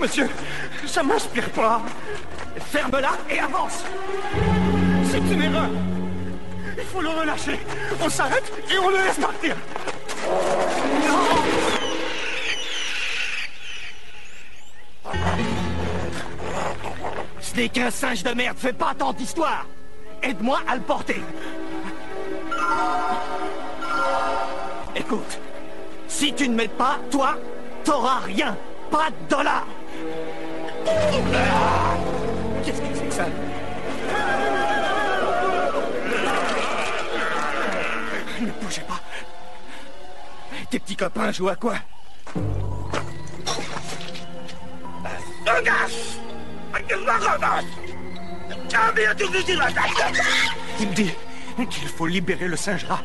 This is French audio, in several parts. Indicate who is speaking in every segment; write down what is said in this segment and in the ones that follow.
Speaker 1: monsieur. Ça m'inspire pas. Ferme-la et avance. C'est une erreur. Il faut le relâcher. On s'arrête et on le laisse partir. Non Ce n'est qu'un singe de merde. Fais pas tant d'histoire. Aide-moi à le porter. Écoute, si tu ne m'aides pas, toi, t'auras rien. Pas de dollars. Qu'est-ce que c'est que ça? Ne bougez pas. Tes petits copains jouent à quoi? Il dit qu'il faut libérer le singe rat.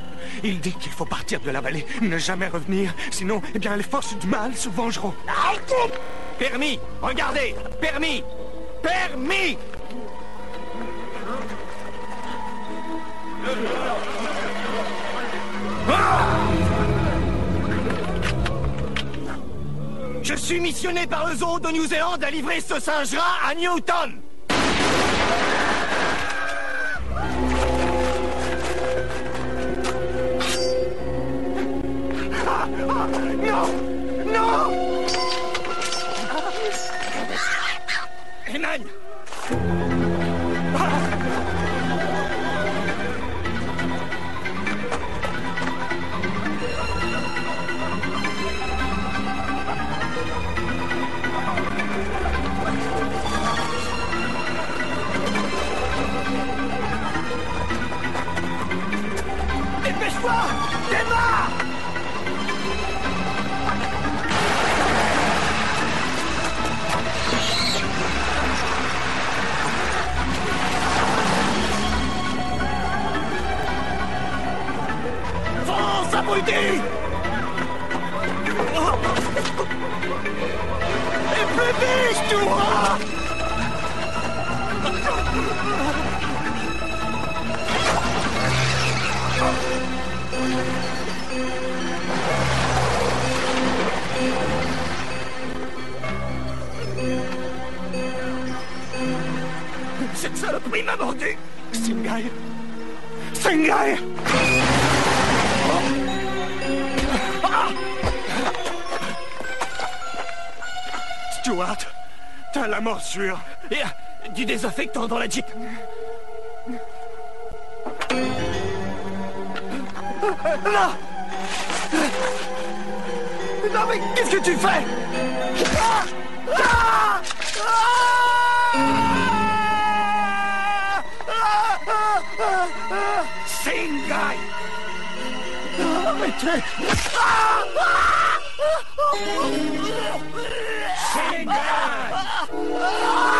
Speaker 1: Il dit qu'il faut partir de la vallée, ne jamais revenir, sinon, eh bien, les forces du mal se vengeront. Permis Regardez Permis Permis. Je suis missionné par le zoo de New-Zélande à livrer ce singe rat à Newton Cette saloperie m'a mordu Singai Ah Stuart, t'as la morsure. Et du désinfectant dans la Jeep. Là Non mais qu'est-ce que tu fais ah guy
Speaker 2: guy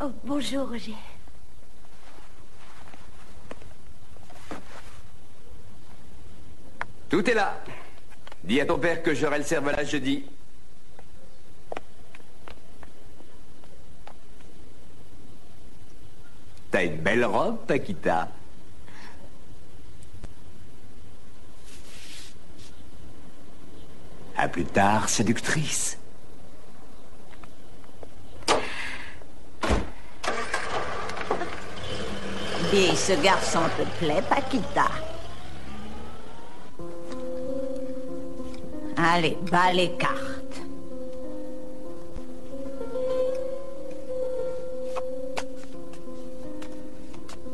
Speaker 2: Oh, bonjour, Roger.
Speaker 3: Tout est là. Dis à ton père que j'aurai le cervelas jeudi. T'as une belle robe, Paquita. À plus tard, séductrice.
Speaker 4: Et ce garçon te plaît, Paquita? Allez, bas les cartes.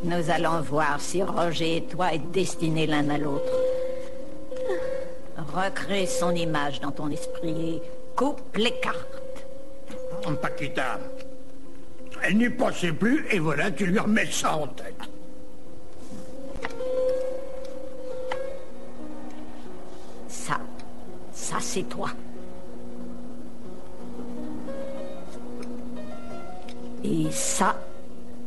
Speaker 4: Nous allons voir si Roger et toi êtes destinés l'un à l'autre. Recrée son image dans ton esprit et coupe les cartes.
Speaker 5: Paquita, elle n'y pensait plus et voilà, tu lui remets ça en tête.
Speaker 4: C'est toi. Et ça,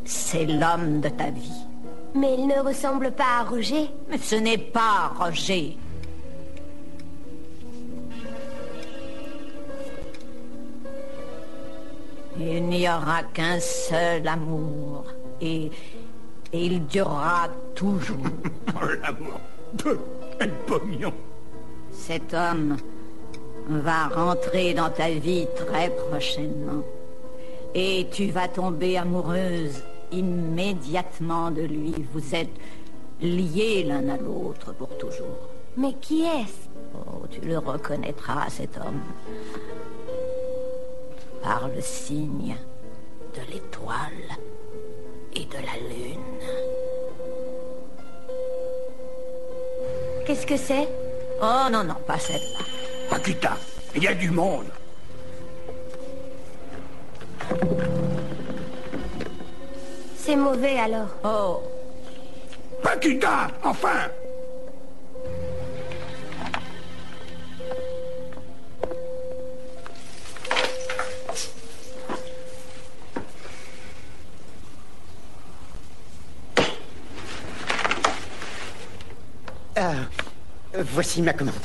Speaker 4: c'est l'homme de ta vie.
Speaker 2: Mais il ne ressemble pas à Roger.
Speaker 4: Mais ce n'est pas Roger. Il n'y aura qu'un seul amour. Et, et il durera toujours.
Speaker 5: Oh, l'amour de quel pognon.
Speaker 4: Cet homme va rentrer dans ta vie très prochainement. Et tu vas tomber amoureuse immédiatement de lui. Vous êtes liés l'un à l'autre pour toujours.
Speaker 2: Mais qui est-ce?
Speaker 4: Oh, tu le reconnaîtras, cet homme. Par le signe de l'étoile et de la lune.
Speaker 2: Qu'est-ce que c'est?
Speaker 4: Oh non, non, pas celle-là.
Speaker 5: Paquita, il y a du monde.
Speaker 2: C'est mauvais alors.
Speaker 4: Oh,
Speaker 5: Paquita, enfin
Speaker 6: Euh, voici ma commande.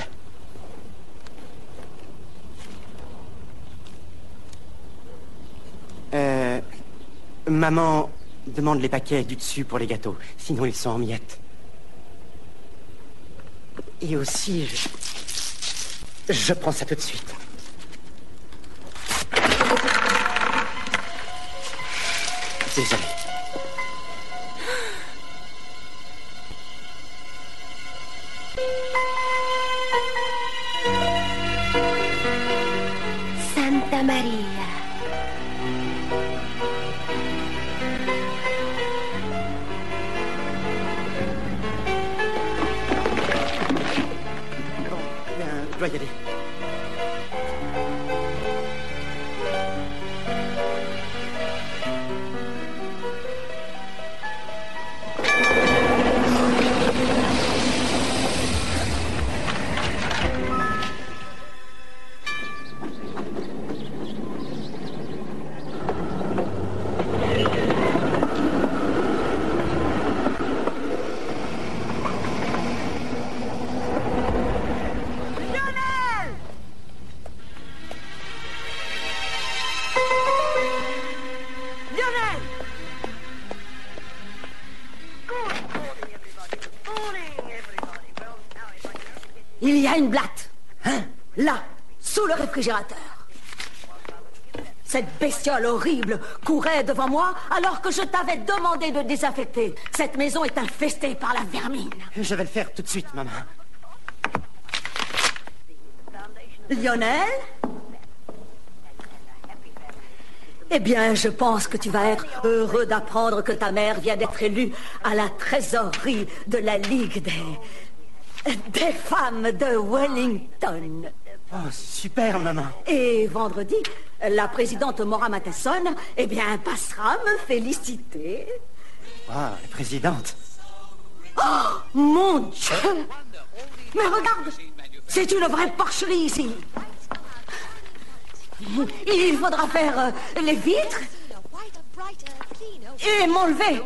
Speaker 6: Euh, maman demande les paquets du dessus pour les gâteaux, sinon ils sont en miettes. Et aussi, je, je prends ça tout de suite. Désolé.
Speaker 7: Bestiole horrible courait devant moi alors que je t'avais demandé de désaffecter. Cette maison est infestée par la vermine.
Speaker 6: Je vais le faire tout de suite, maman.
Speaker 7: Lionel? Eh bien, je pense que tu vas être heureux d'apprendre que ta mère vient d'être élue à la trésorerie de la Ligue des... des femmes de Wellington.
Speaker 6: Oh, super, maman.
Speaker 7: Et vendredi, la présidente Maura Matheson, eh bien, passera me féliciter.
Speaker 6: Oh, la présidente.
Speaker 7: Oh, mon Dieu Mais regarde, c'est une vraie porcherie ici. Il faudra faire euh, les vitres et m'enlever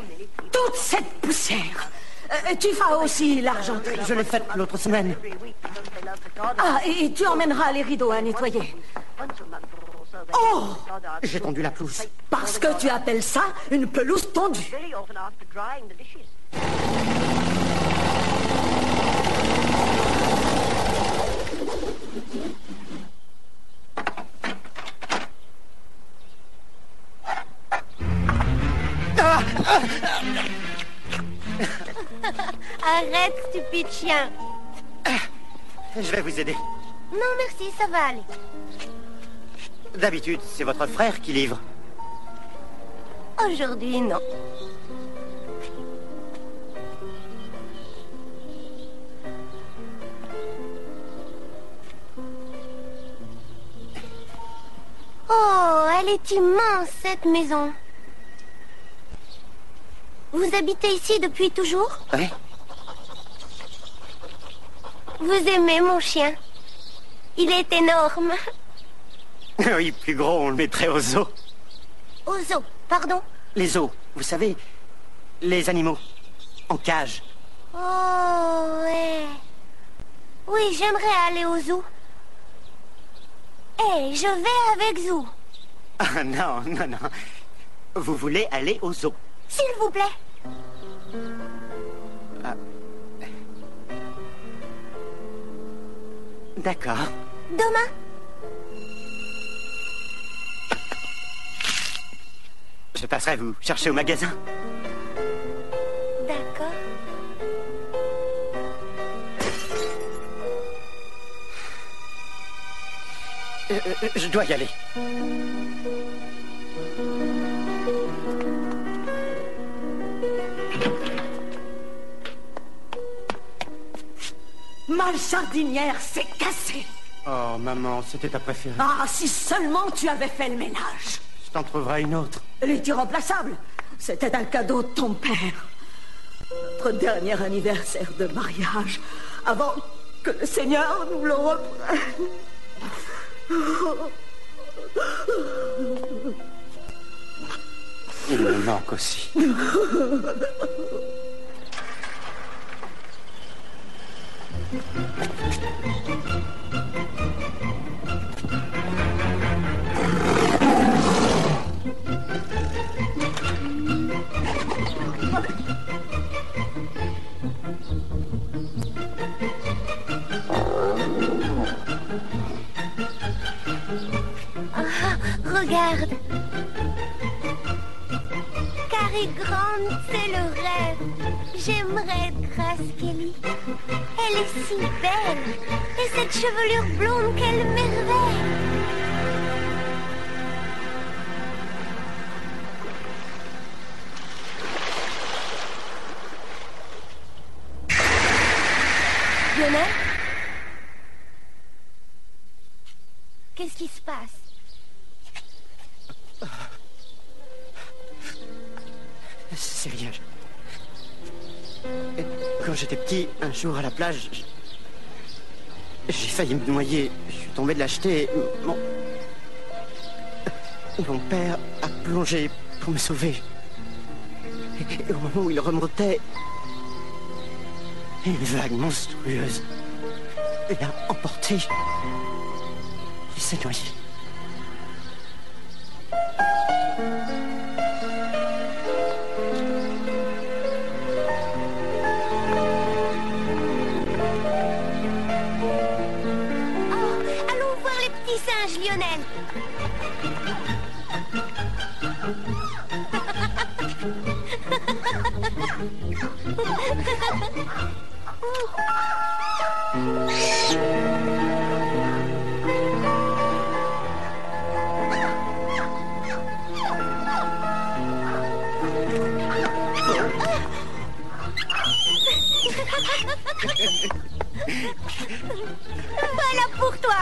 Speaker 7: toute cette poussière. Euh, tu feras aussi l'argenterie.
Speaker 6: Je l'ai faite l'autre semaine.
Speaker 7: Ah, et tu emmèneras les rideaux à nettoyer. Oh
Speaker 6: J'ai tendu la pelouse.
Speaker 7: Parce que tu appelles ça une pelouse tondue.
Speaker 2: Arrête, stupide chien.
Speaker 6: Je vais vous aider.
Speaker 2: Non, merci, ça va aller.
Speaker 6: D'habitude, c'est votre frère qui livre.
Speaker 2: Aujourd'hui, non. Oh, elle est immense, cette maison. Vous habitez ici depuis toujours
Speaker 6: Oui
Speaker 2: Vous aimez mon chien Il est énorme.
Speaker 6: Oui, plus gros, on le mettrait aux os.
Speaker 2: Aux os, pardon
Speaker 6: Les os, vous savez, les animaux. En cage.
Speaker 2: Oh, ouais. Oui, j'aimerais aller au zoo. Hé, je vais avec zoo.
Speaker 6: Ah non, non, non. Vous voulez aller aux zoo
Speaker 2: S'il vous plaît.
Speaker 6: D'accord.
Speaker 2: Demain
Speaker 6: Je passerai vous chercher au magasin.
Speaker 2: D'accord.
Speaker 6: Euh, euh, je dois y aller.
Speaker 7: Ma jardinière s'est cassée.
Speaker 6: Oh, maman, c'était ta préférée.
Speaker 7: Ah, si seulement tu avais fait le ménage.
Speaker 6: Je t'en trouverai une autre.
Speaker 7: Elle est irremplaçable. C'était un cadeau de ton père. Notre dernier anniversaire de mariage, avant que le Seigneur nous le reprenne.
Speaker 6: Il me manque aussi.
Speaker 2: Regarde. Carrie Grant, c'est le rêve. J'aimerais Grace Kelly. Elle est si belle. Et cette chevelure blonde, quelle merveille. Lionel? Qu'est-ce qui se passe?
Speaker 6: C'est rien. Quand j'étais petit, un jour à la plage, j'ai failli me noyer. Je suis tombé de l'acheter. Mon... Mon père a plongé pour me sauver. Et au moment où il remontait, une vague monstrueuse l'a emporté. Il s'est noyé.
Speaker 2: Voilà pour toi.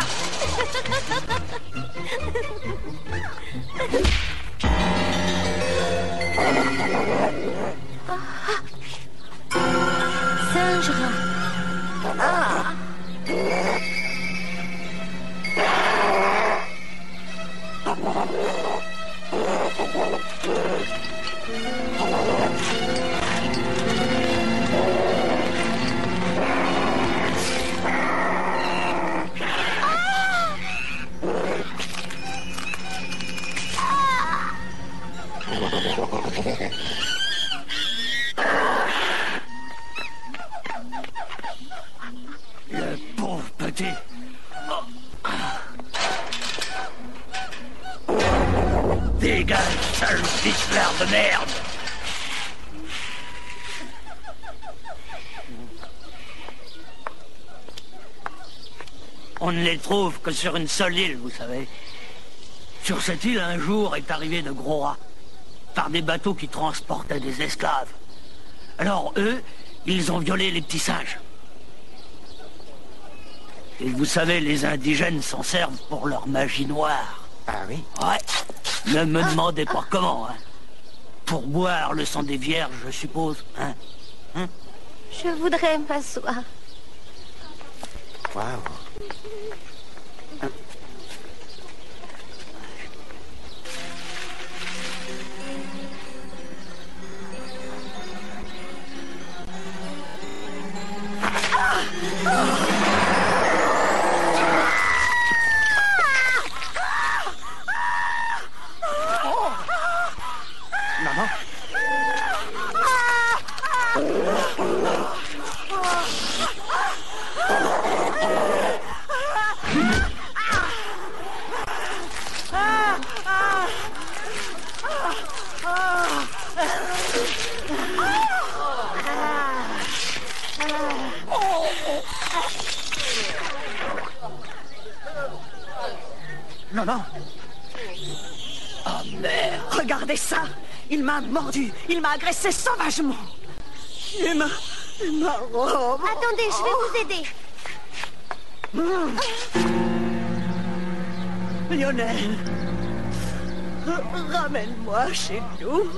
Speaker 8: Sur une seule île, vous savez. Sur cette île, un jour, est arrivé de gros rats, par des bateaux qui transportaient des esclaves. Alors, eux, ils ont violé les petits singes. Et vous savez, les indigènes s'en servent pour leur magie noire.
Speaker 6: Ah oui
Speaker 8: Ouais. Ne me demandez pas comment, hein. Pour boire le sang des vierges, je suppose, hein.
Speaker 2: Je voudrais m'asseoir.
Speaker 8: Oh merde
Speaker 7: Regardez ça Il m'a mordu. Il m'a agressé sauvagement. Et ma... robe.
Speaker 2: Attendez, je vais vous aider.
Speaker 7: Lionel. Ramène-moi chez nous.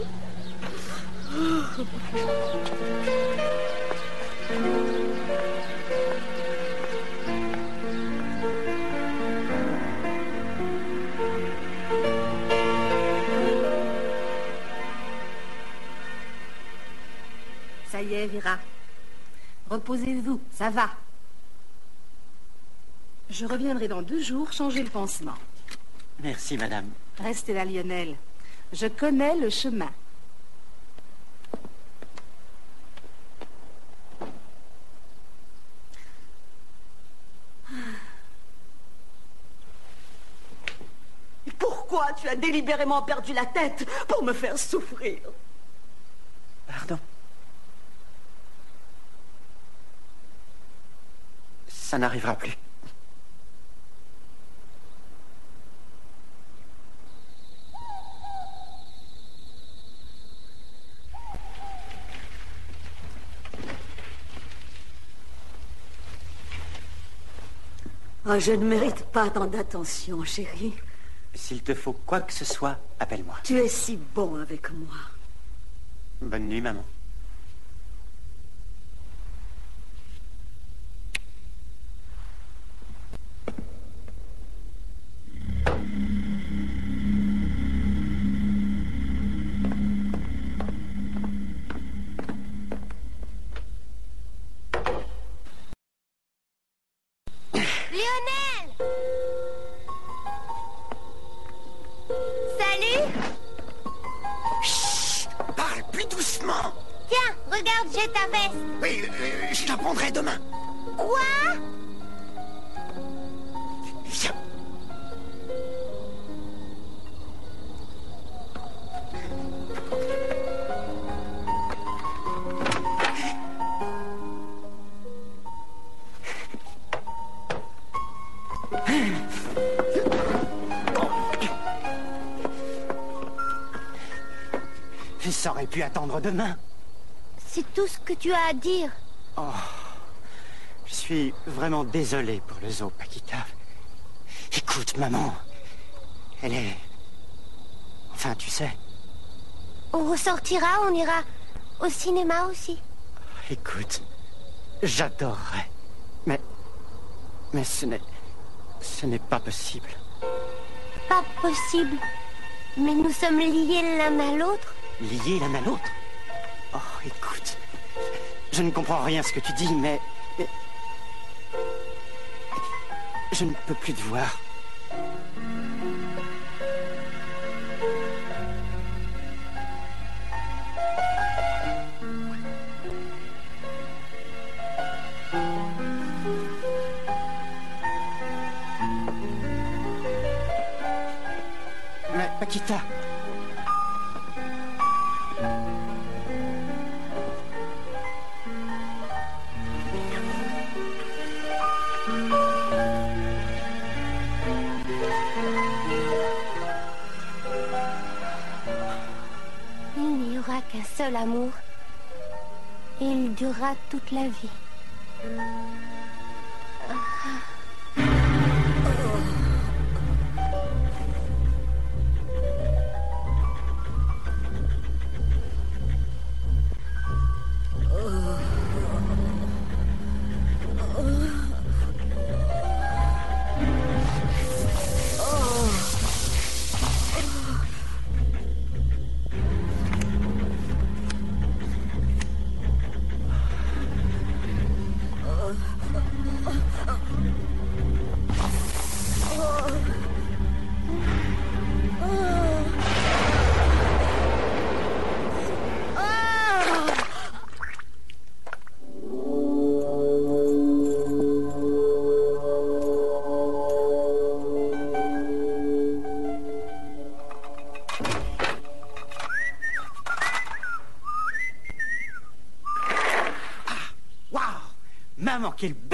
Speaker 4: Reposez-vous, ça va. Je reviendrai dans deux jours changer le pansement.
Speaker 6: Merci, madame.
Speaker 4: Restez là, Lionel. Je connais le chemin.
Speaker 7: Pourquoi tu as délibérément perdu la tête pour me faire souffrir?
Speaker 6: Ça n'arrivera plus.
Speaker 7: Oh, je ne mérite pas tant d'attention, chérie.
Speaker 6: S'il te faut quoi que ce soit, appelle-moi.
Speaker 7: Tu es si bon avec moi.
Speaker 6: Bonne nuit, maman.
Speaker 8: Demain.
Speaker 2: C'est tout ce que tu as à dire.
Speaker 6: Je suis vraiment désolé pour le zoo, Paquita. Écoute, maman. Elle est... Enfin, tu sais.
Speaker 2: On ressortira, on ira au cinéma aussi.
Speaker 6: Écoute, j'adorerais. Mais... Mais ce n'est... Ce n'est pas possible.
Speaker 2: Pas possible. Mais nous sommes liés l'un à l'autre.
Speaker 6: Liés l'un à l'autre? Oh, écoute. Je ne comprends rien ce que tu dis, mais... mais... Je ne peux plus te voir. Mais,
Speaker 2: toute la vie.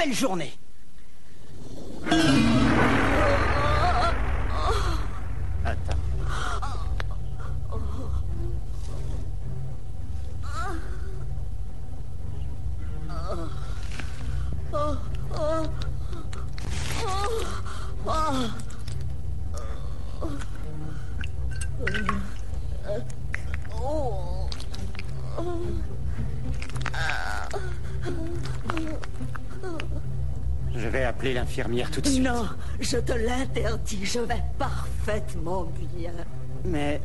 Speaker 2: Belle journée l'infirmière tout de suite.
Speaker 7: Non, je te l'interdis, je vais parfaitement bien.
Speaker 6: Mais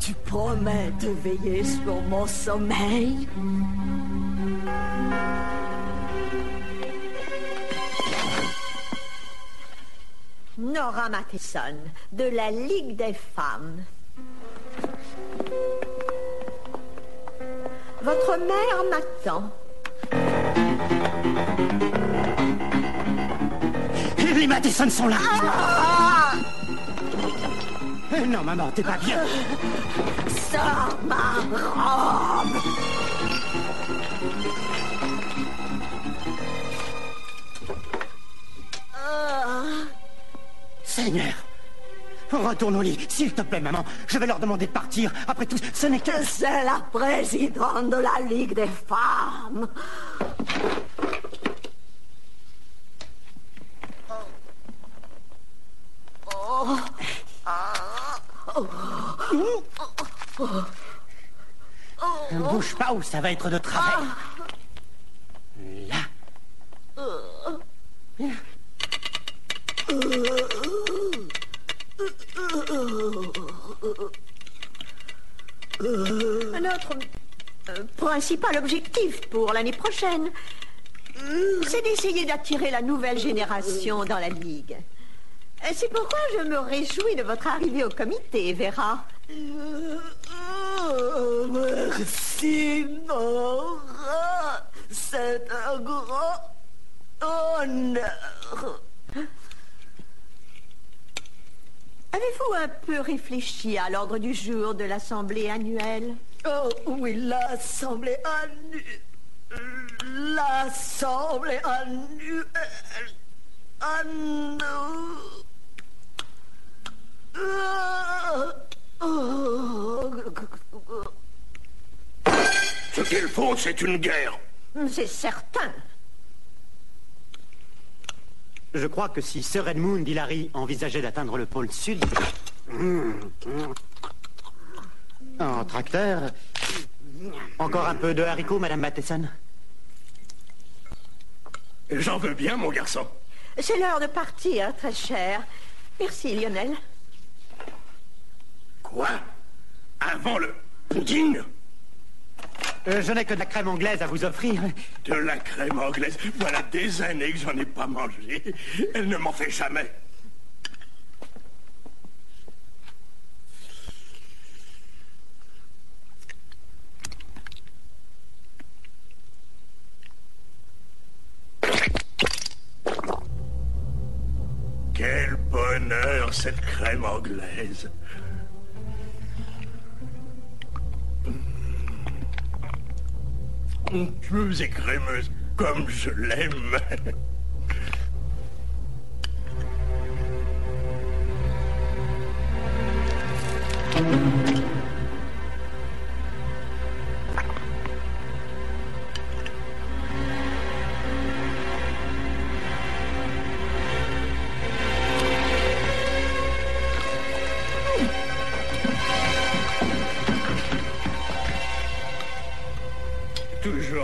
Speaker 7: Tu promets de veiller sur mon sommeil? Nora Matheson, de la Ligue des femmes. Votre mère m'attend.
Speaker 6: Les Matheson sont là
Speaker 7: Ah
Speaker 6: Euh, Non, maman, t'es pas bien
Speaker 7: Sors ma robe Ah.
Speaker 6: Seigneur Retourne au lit, s'il te plaît, maman. Je vais leur demander de partir. Après tout, ce n'est que...
Speaker 7: C'est la présidente de la Ligue des femmes.
Speaker 6: Ça va être de travers. Là.
Speaker 7: Notre euh, principal objectif pour l'année prochaine, c'est d'essayer d'attirer la nouvelle génération dans la Ligue. Euh, C'est pourquoi je me réjouis de votre arrivée au comité, Vera. merci, Nora. C'est un grand honneur. Avez-vous un peu réfléchi à l'ordre du jour de l'Assemblée annuelle? Oh oui, l'Assemblée annuelle. L'Assemblée annuelle. Annu... Oh.
Speaker 9: Ce qu'ils font, c'est une guerre.
Speaker 7: C'est certain.
Speaker 6: Je crois que si Sir Edmund Hillary envisageait d'atteindre le pôle sud... En tracteur... Encore un peu de haricots, Madame Matheson
Speaker 10: J'en veux bien, mon garçon.
Speaker 7: C'est l'heure de partir, très cher. Merci, Lionel.
Speaker 10: Quoi? Avant le pudding
Speaker 6: Euh, Je n'ai que de la crème anglaise à vous offrir.
Speaker 10: De la crème anglaise. Voilà des années que j'en ai pas mangé. Elle ne m'en fait jamais. Quel bonheur, cette crème anglaise. Onctueuse et crémeuse, comme je l'aime.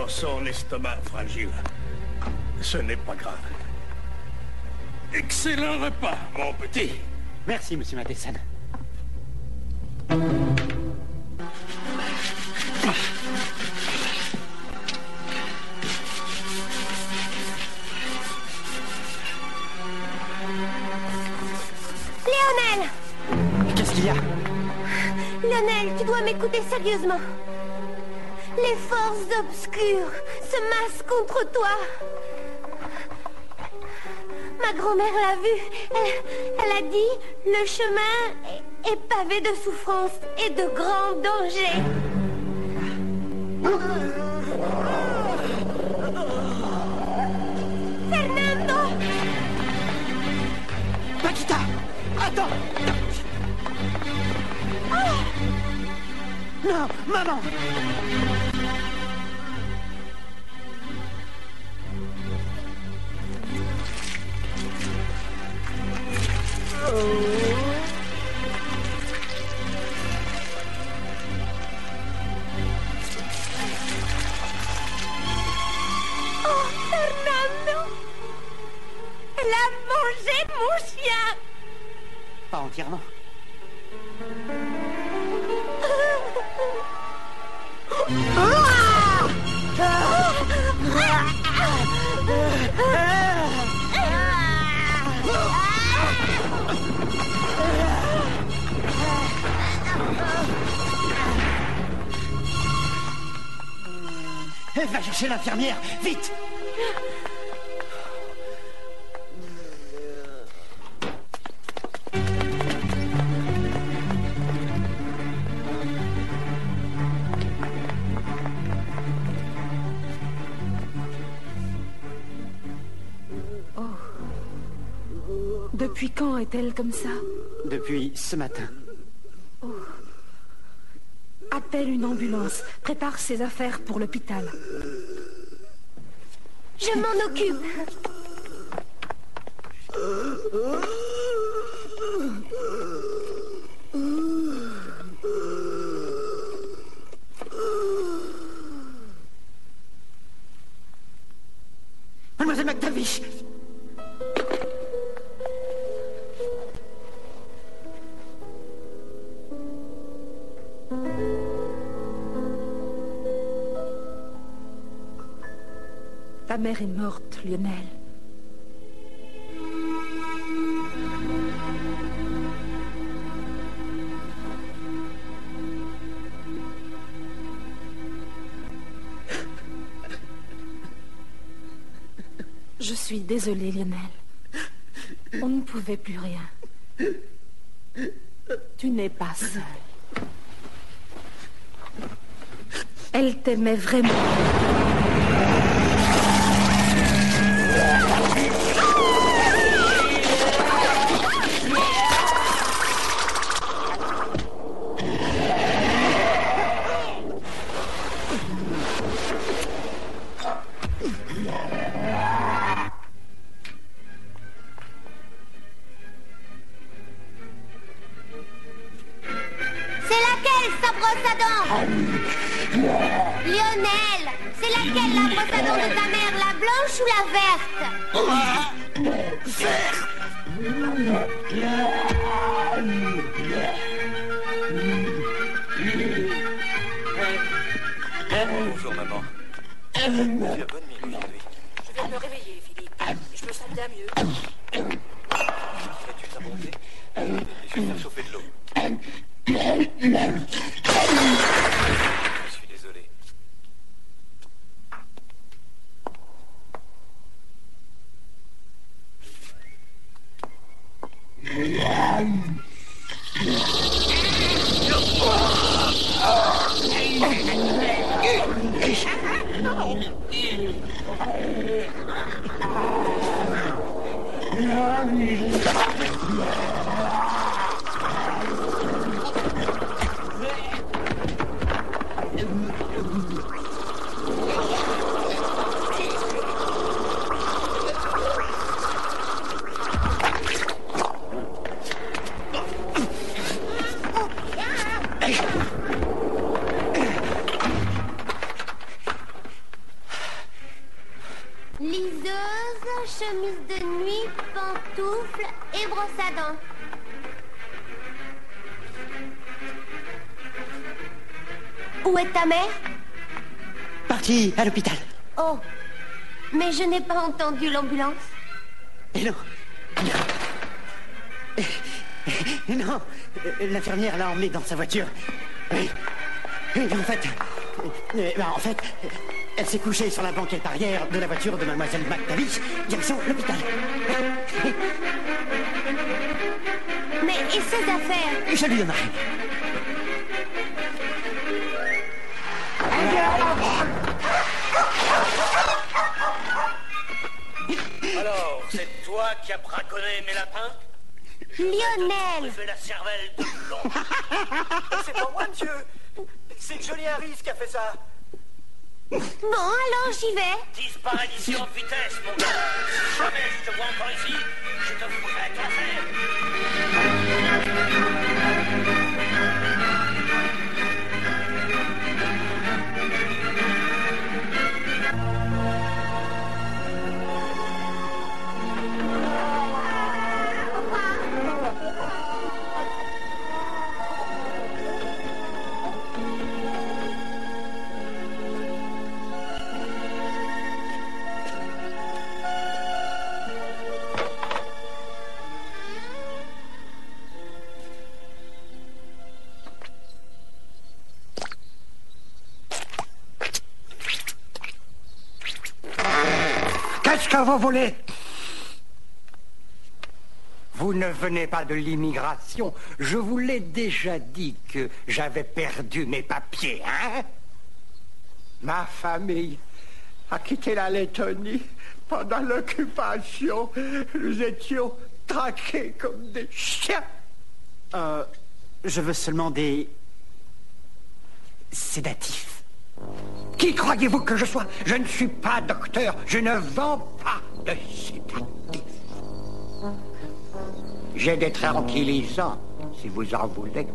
Speaker 10: Son estomac fragile. Ce n'est pas grave. Excellent repas, mon petit.
Speaker 6: Merci, Monsieur Matheson.
Speaker 2: Lionel
Speaker 6: Qu'est-ce qu'il y a?
Speaker 2: Lionel, tu dois m'écouter sérieusement. Forces obscures se massent contre toi. Ma grand-mère l'a vu. Elle, elle a dit, le chemin est, est pavé de souffrances et de grands dangers. Fernando
Speaker 6: Paquita Attends Non, maman
Speaker 9: Ses affaires pour l'hôpital.
Speaker 2: Je m'en occupe
Speaker 9: Ta mère est morte, Lionel. Je suis désolée, Lionel. On ne pouvait plus rien. Tu n'es pas seul. Elle t'aimait vraiment.
Speaker 2: Entendu l'ambulance.
Speaker 6: Et non. Non. Eh, Non. L'infirmière l'a emmené dans sa voiture. Oui. Oui, mais en fait. euh, bah, en fait. Elle s'est couchée sur la banquette arrière de la voiture de mademoiselle McTavish, direction l'hôpital.
Speaker 2: Mais et ses affaires?
Speaker 6: Je lui donnerai.
Speaker 8: C'est toi qui as braconné mes lapins
Speaker 2: Lionel
Speaker 8: Crevé la cervelle de.
Speaker 1: C'est pas moi, monsieur. C'est Jolie Harris qui a fait ça.
Speaker 2: Bon, alors j'y vais.
Speaker 8: Disparais d'ici en vitesse, mon gars. Jamais je te vois encore ici, je te ferai café.
Speaker 1: Vous ne venez pas de l'immigration. Je vous l'ai déjà dit que j'avais perdu mes papiers, hein? Ma famille a quitté la Lettonie pendant l'occupation. Nous étions traqués comme des chiens.
Speaker 6: Euh, je veux seulement des sédatifs.
Speaker 1: Qui croyez-vous que je sois? Je ne suis pas docteur. Je ne vends pas J'ai des tranquillisants, si vous en voulez.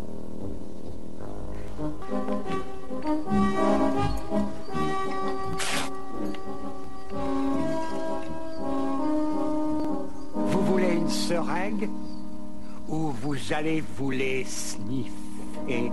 Speaker 1: Vous voulez une seringue Ou vous allez vous les sniffer?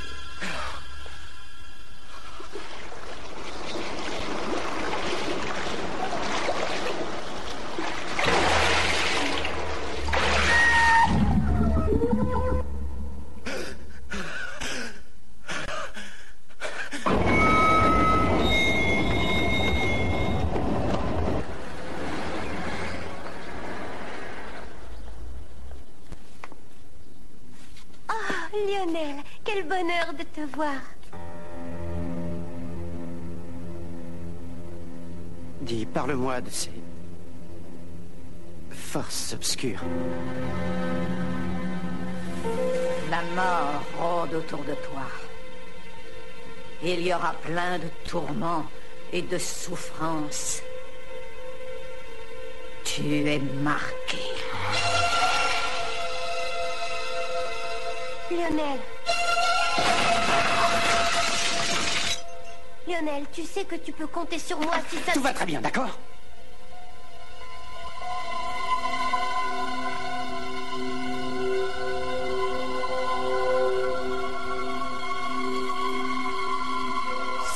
Speaker 2: Oh, Lionel, quel bonheur de te voir.
Speaker 6: Dis, parle-moi de ces forces obscures.
Speaker 4: La mort rôde autour de toi. Il y aura plein de tourments et de souffrances. Tu es marqué.
Speaker 2: Lionel. Lionel, tu sais que tu peux compter sur moi si ça...
Speaker 6: Tout va très bien, d'accord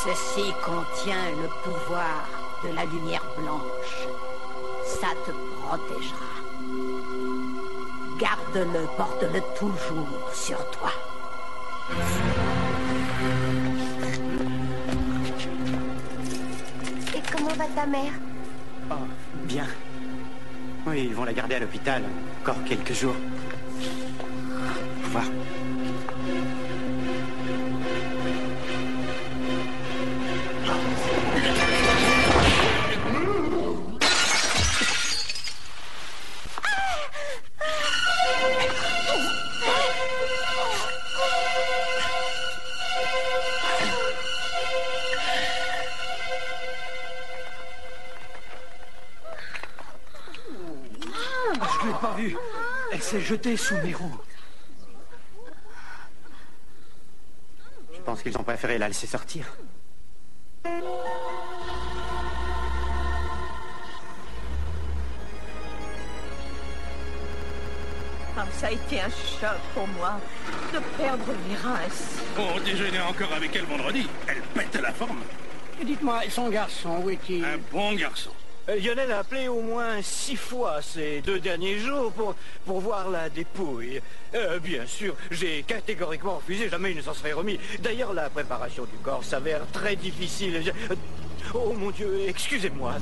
Speaker 4: Ceci contient le pouvoir de la lumière blanche. Ça te protégera. Garde-le, porte-le toujours sur toi.
Speaker 2: Ta mère
Speaker 6: Oh, bien. Oui, ils vont la garder à l'hôpital encore quelques jours. Au.
Speaker 11: Jetée sous mes roues.
Speaker 6: Je pense qu'ils ont préféré la laisser sortir.
Speaker 7: Ah, ça a été un choc pour moi de perdre mes reins.
Speaker 10: On déjeunait encore avec elle vendredi. Elle pète la forme.
Speaker 11: Dites-moi, son garçon, où est-il?
Speaker 10: Un bon garçon.
Speaker 11: Euh, Lionel a appelé au moins six fois ces deux derniers jours pour, pour voir la dépouille. Euh, bien sûr, j'ai catégoriquement refusé, jamais il ne s'en serait remis. D'ailleurs, la préparation du corps s'avère très difficile. Oh mon Dieu, excusez-moi.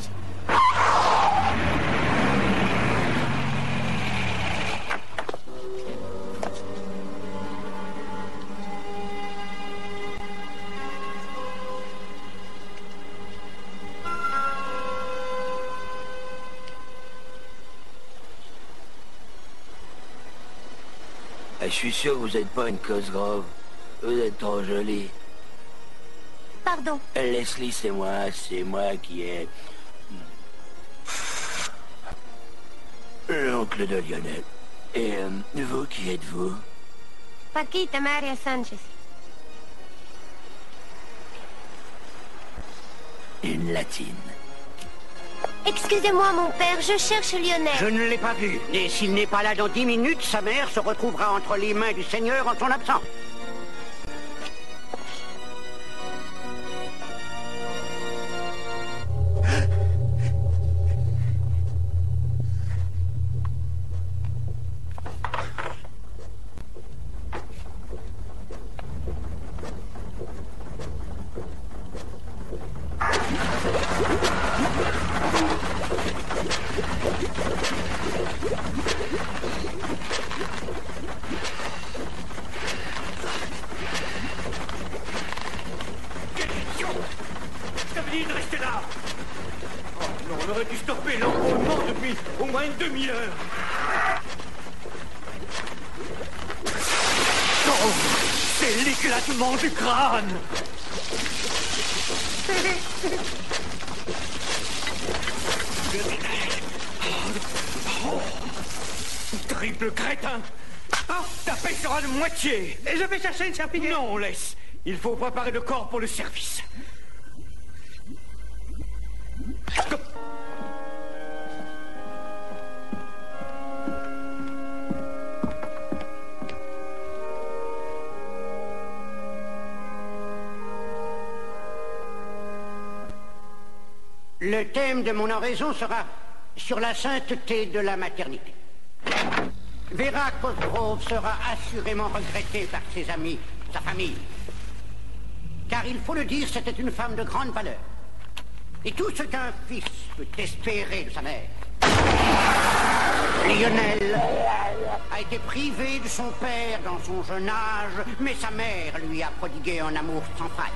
Speaker 12: Je suis sûr que vous n'êtes pas une cause grave. Vous êtes trop jolie.
Speaker 2: Pardon.
Speaker 12: Leslie, c'est moi, c'est moi qui ai... L'oncle de Lionel. Et euh, vous, qui êtes-vous?
Speaker 2: Paquita Maria Sanchez.
Speaker 12: Une latine.
Speaker 2: Excusez-moi, mon père, je cherche Lionel.
Speaker 6: Je ne l'ai pas vu. Et s'il n'est pas là dans dix minutes, sa mère se retrouvera entre les mains du Seigneur en son absence.
Speaker 11: Non, on laisse. Il faut préparer le corps pour le service.
Speaker 13: Le thème de mon oraison sera sur la sainteté de la maternité. Vera Cosgrove sera assurément regrettée par ses amis sa famille. Car il faut le dire, c'était une femme de grande valeur. Et tout ce qu'un fils peut espérer de sa mère. Lionel a été privé de son père dans son jeune âge, mais sa mère lui a prodigué un amour sans faille.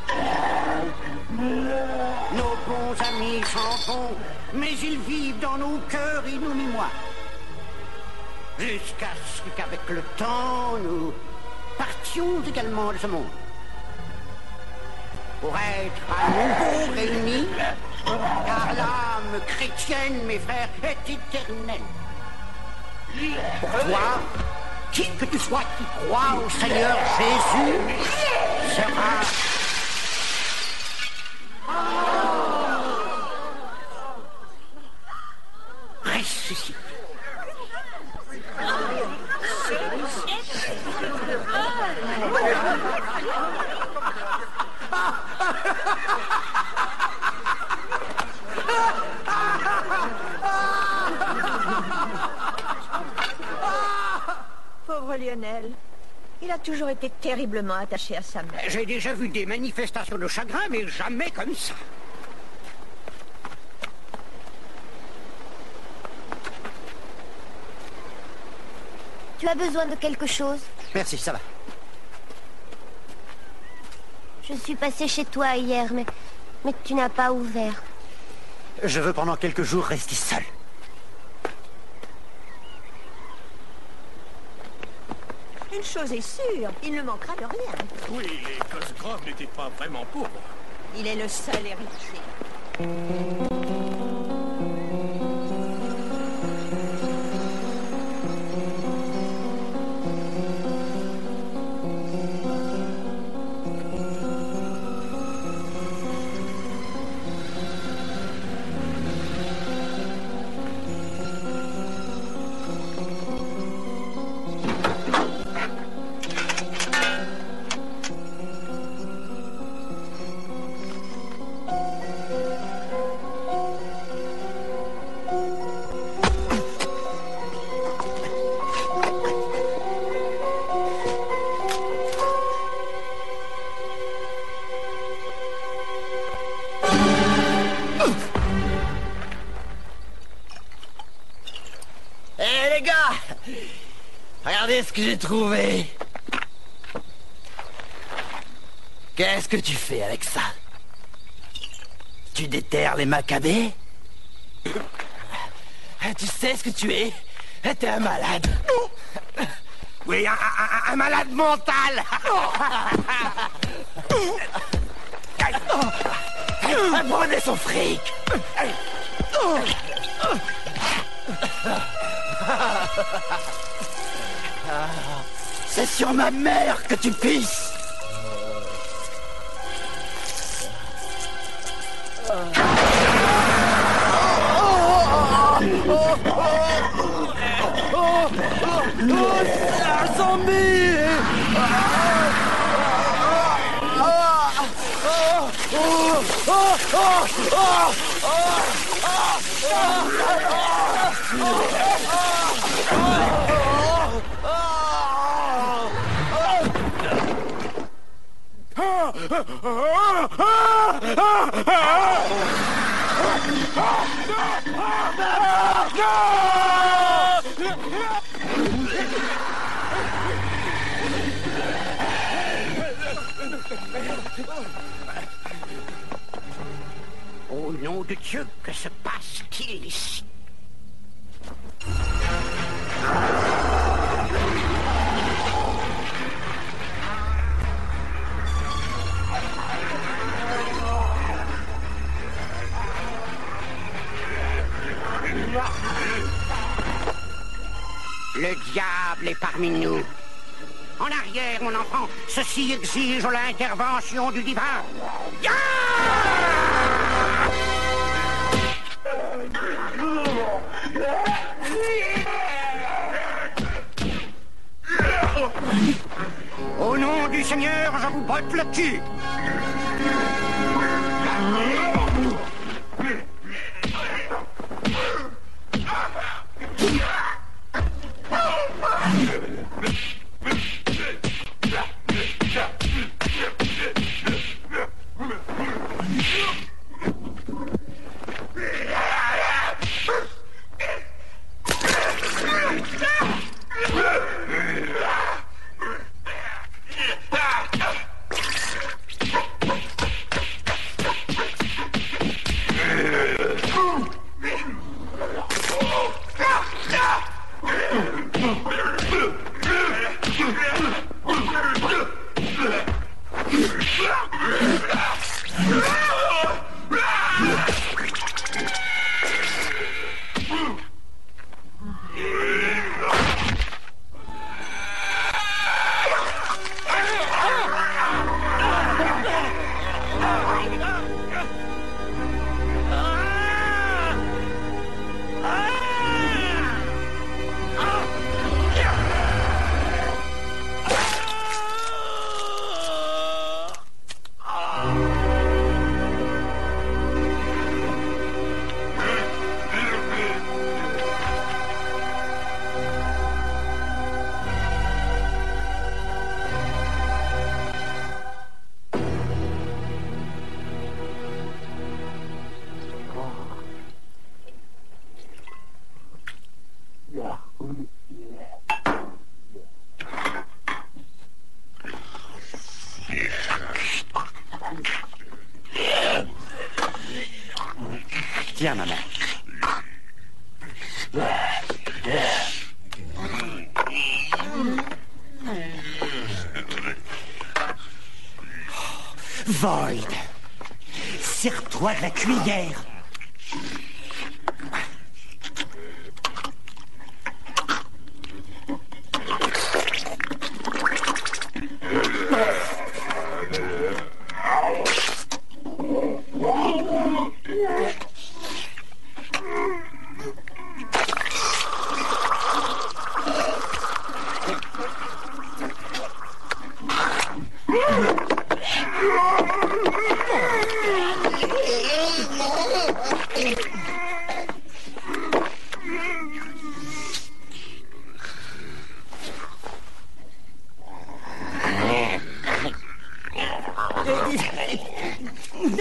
Speaker 13: Nos bons amis s'en vont, mais ils vivent dans nos cœurs inouïmois. Jusqu'à ce qu'avec le temps, nous partions également de ce monde. Pour être à nouveau réunis, car l'âme chrétienne, mes frères, est éternelle. Pour toi, qui que tu sois qui croit au Seigneur Jésus, sera ressuscité.
Speaker 7: Pauvre Lionel. Il a toujours été terriblement attaché à sa mère.
Speaker 13: J'ai déjà vu des manifestations de chagrin, mais jamais comme ça.
Speaker 2: Tu as besoin de quelque chose?
Speaker 6: Merci, ça va.
Speaker 2: Je suis passée chez toi hier, mais, mais tu n'as pas ouvert.
Speaker 6: Je veux pendant quelques jours rester seul.
Speaker 7: Chose est sûre, il ne manquera de rien.
Speaker 10: Oui, les Cosgrove n'étaient pas vraiment pauvres.
Speaker 7: Il est le seul héritier.
Speaker 12: Trouvé. Qu'est-ce que tu fais avec ça? Tu déterres les macabées? Tu sais ce que tu es? T'es un malade. Oui, un, un- un malade mental. Prenez son fric C'est sur ma mère que tu pisses
Speaker 13: Au nom de Dieu, que se passe-t-il ici? Le diable est parmi nous. En arrière, mon enfant, ceci exige l'intervention du divin. Au nom du Seigneur, je vous botte le cul.
Speaker 6: Void, serre-toi de la cuillère.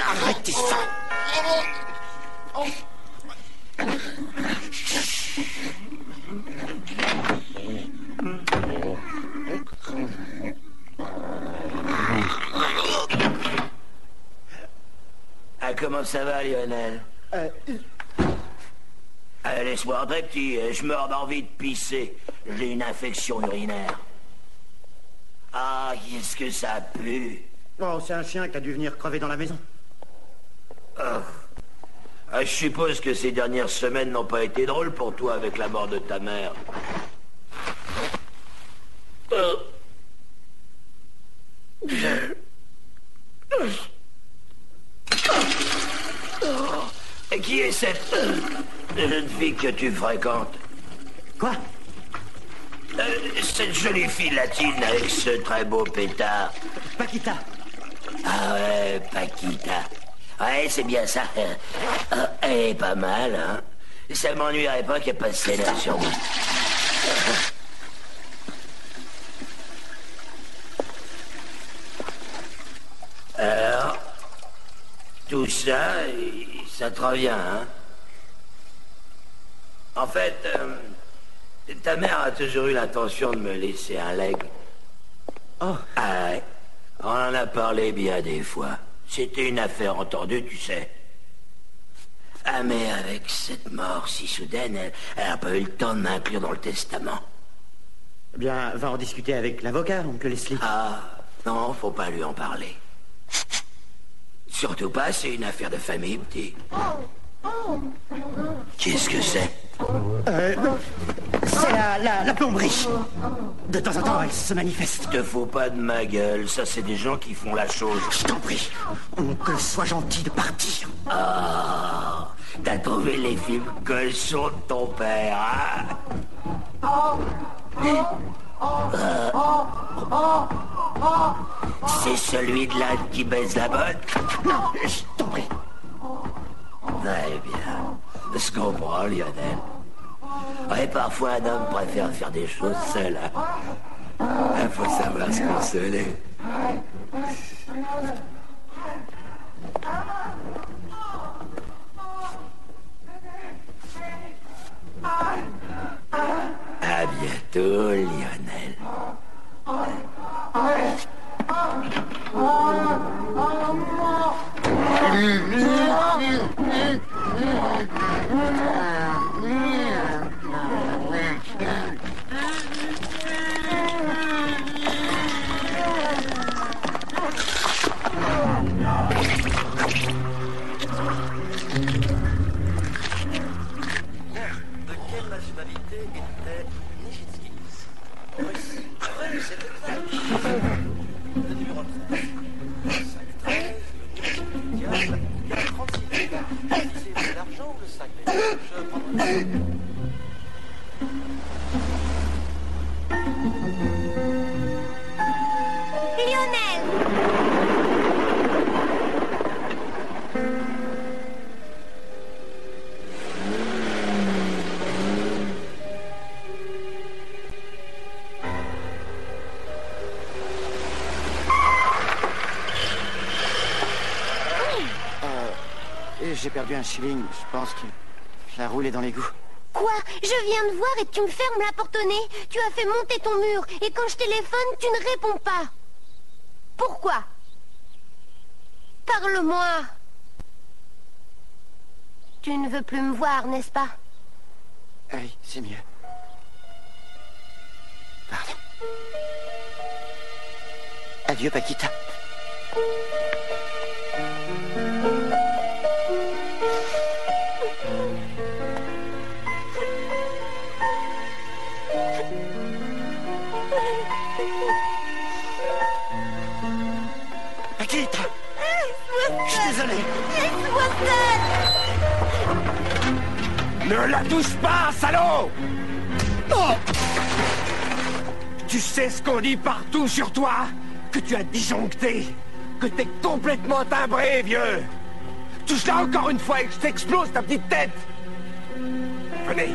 Speaker 6: Arrêtez ça
Speaker 12: Ah, comment ça va, Lionel
Speaker 6: Euh,
Speaker 12: Ah, Laisse-moi entrer, petit. euh, Je meurs d'envie de pisser. J'ai une infection urinaire. Ah, qu'est-ce que ça pue?
Speaker 6: Oh, c'est un chien qui a dû venir crever dans la maison.
Speaker 12: Ah. Ah, je suppose que ces dernières semaines n'ont pas été drôles pour toi avec la mort de ta mère. Euh. Et qui est cette jeune fille que tu fréquentes?
Speaker 6: Quoi
Speaker 12: Euh, Cette jolie fille latine avec ce très beau pétard.
Speaker 6: Paquita.
Speaker 12: Ah ouais, Paquita. Ouais, c'est bien ça. Ah, elle est pas mal, hein. Ça m'ennuierait pas qu'elle passe ses nerfs sur moi. Alors, tout ça, ça te revient, hein En fait, euh, ta mère a toujours eu l'intention de me laisser un leg.
Speaker 6: Oh.
Speaker 12: Ah ouais. On en a parlé bien des fois. C'était une affaire entendue, tu sais. Ah, mais avec cette mort si soudaine, elle elle n'a pas eu le temps de m'inclure dans le testament.
Speaker 6: Eh bien, va en discuter avec l'avocat, oncle Leslie.
Speaker 12: Ah, non, faut pas lui en parler. Surtout pas, c'est une affaire de famille, petit. Qu'est-ce que c'est?
Speaker 6: Euh, c'est la, la, la plomberie. De temps en temps, elle se manifeste.
Speaker 12: Te fous pas de ma gueule, ça c'est des gens qui font la chose.
Speaker 6: Je t'en prie, oncle, sois gentil de partir.
Speaker 12: Ah, t'as trouvé les films cochons de ton père, hein? C'est celui de l'âne qui baise la bonne
Speaker 6: Non, je t'en prie.
Speaker 12: Très bien. Je comprends, Lionel. Ouais, parfois un homme préfère faire des choses seul. Il faut savoir se consoler. À bientôt, Lionel.
Speaker 2: Tu me fermes la porte au nez. Tu as fait monter ton mur et quand je téléphone, tu ne réponds pas. Pourquoi? Parle-moi. Tu ne veux plus me voir, n'est-ce pas?
Speaker 6: Oui, c'est mieux. Pardon. Adieu. Paquita
Speaker 14: Ne la touche pas, salaud Oh. Tu sais ce qu'on dit partout sur toi Que tu as disjoncté Que t'es complètement timbré, vieux. Touche-la encore une fois et je t'explose ta petite tête. Venez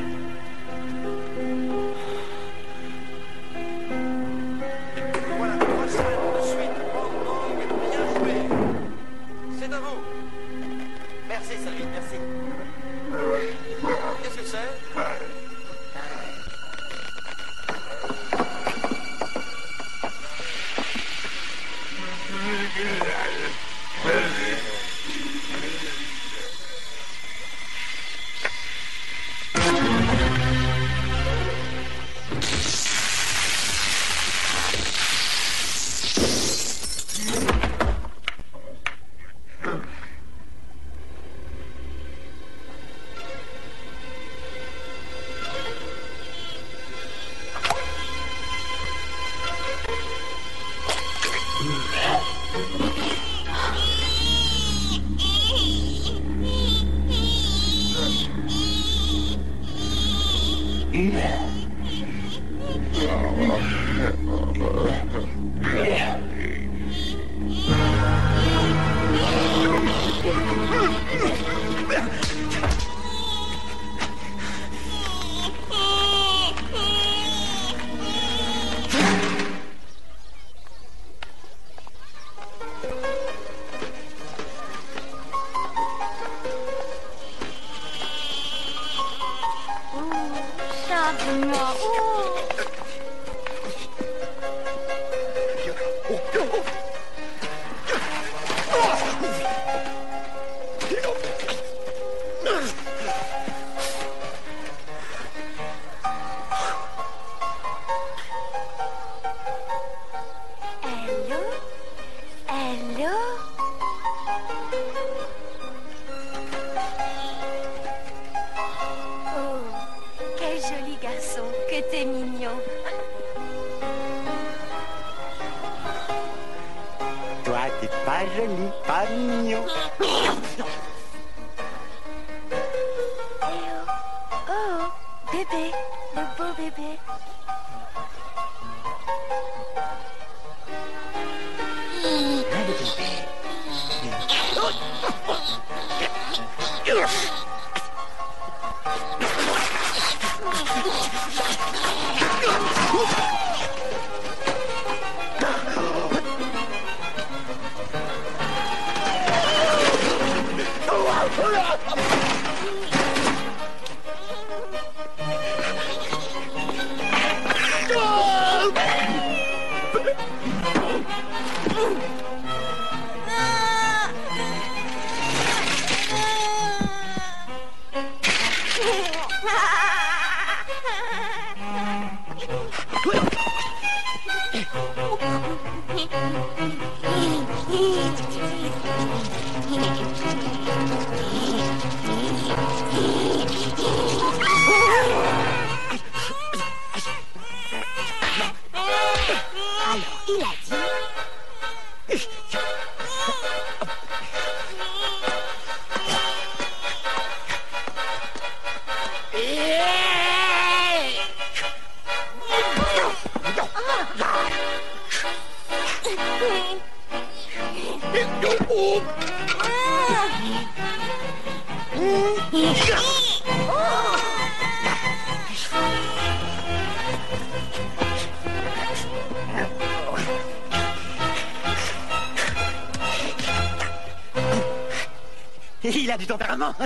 Speaker 6: du tempérament.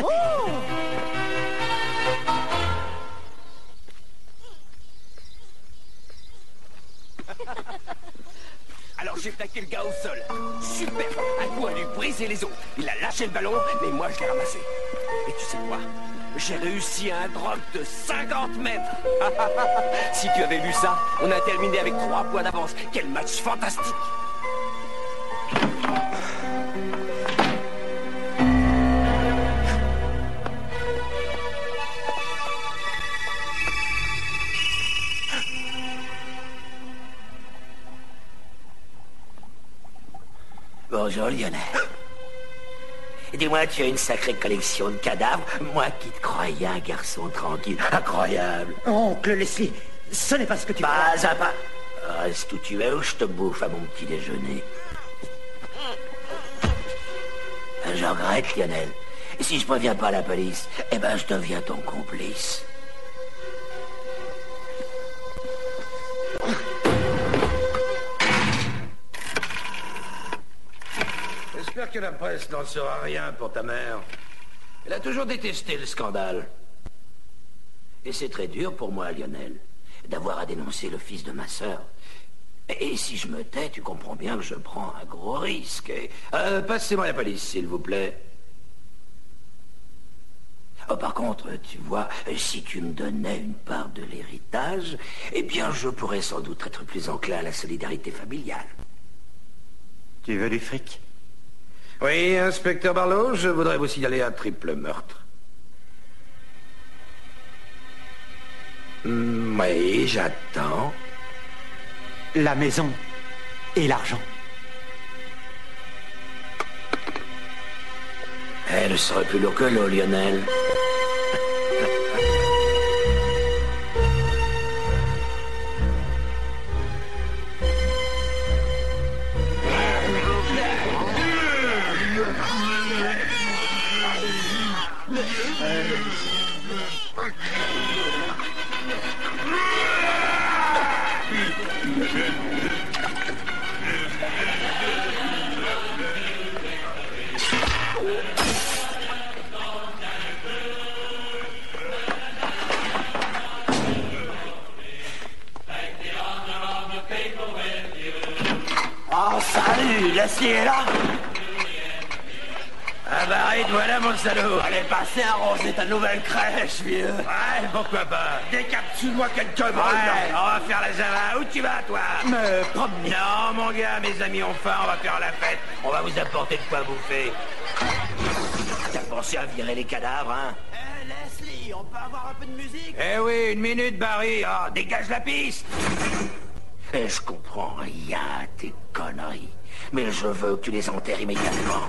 Speaker 14: Alors j'ai plaqué le gars au sol. Super Un coup a dû briser les os. Il a lâché le ballon, mais moi je l'ai ramassé. Et tu sais quoi? J'ai réussi à un drop de 50 mètres. si tu avais vu ça, on a terminé avec 3 points d'avance. Quel match fantastique
Speaker 12: Bonjour Lionel. Dis-moi, tu as une sacrée collection de cadavres Moi qui te croyais un garçon tranquille. Incroyable.
Speaker 6: Oncle Leslie, ce n'est pas ce que tu
Speaker 12: Pas à pas. Reste où tu es ou je te bouffe à mon petit déjeuner. Je regrette, Lionel. Si je préviens pas la police, eh ben je deviens ton complice.
Speaker 15: Que la presse n'en saura rien pour ta mère. Elle a toujours détesté le scandale.
Speaker 12: Et c'est très dur pour moi, Lionel, d'avoir à dénoncer le fils de ma sœur. Et si je me tais, tu comprends bien que je prends un gros risque. Et...
Speaker 15: Euh, Passez-moi la police, s'il vous plaît.
Speaker 12: Oh, par contre, tu vois, si tu me donnais une part de l'héritage, eh bien, je pourrais sans doute être plus enclin à la solidarité familiale.
Speaker 6: Tu veux du fric?
Speaker 15: Oui, inspecteur Barlow, je voudrais vous signaler un triple meurtre. Hmm, oui, j'attends.
Speaker 6: La maison et l'argent.
Speaker 12: Elle serait plus lourd que l'eau, Lionel.
Speaker 14: Oh, salut Leslie est là
Speaker 15: Ah bah arrête, voilà mon salaud
Speaker 14: Allez, passez arroser ta nouvelle crèche, vieux
Speaker 15: Ouais, pourquoi pas Décapsule-moi quelques
Speaker 14: Ouais,
Speaker 15: brûles
Speaker 14: on va faire la java. Où tu vas, toi?
Speaker 6: Me promener.
Speaker 15: Non, mon gars, mes amis ont faim, on va faire la fête. On va vous apporter de quoi bouffer.
Speaker 12: T'as pensé à virer les cadavres, hein?
Speaker 14: Eh, Leslie, on peut avoir un peu de musique?
Speaker 15: Eh oui, une minute, Barry. Ah, dégage la piste
Speaker 12: Et je comprends rien à tes conneries? Mais je veux que tu les enterres immédiatement.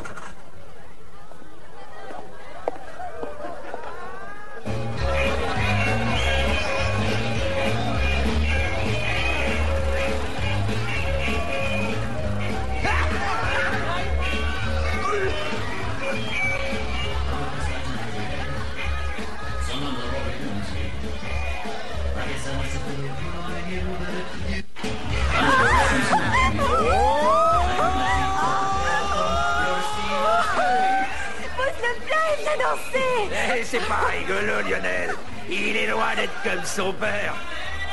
Speaker 15: Eh, c'est pas rigolo, Lionel. Il est loin d'être comme son père.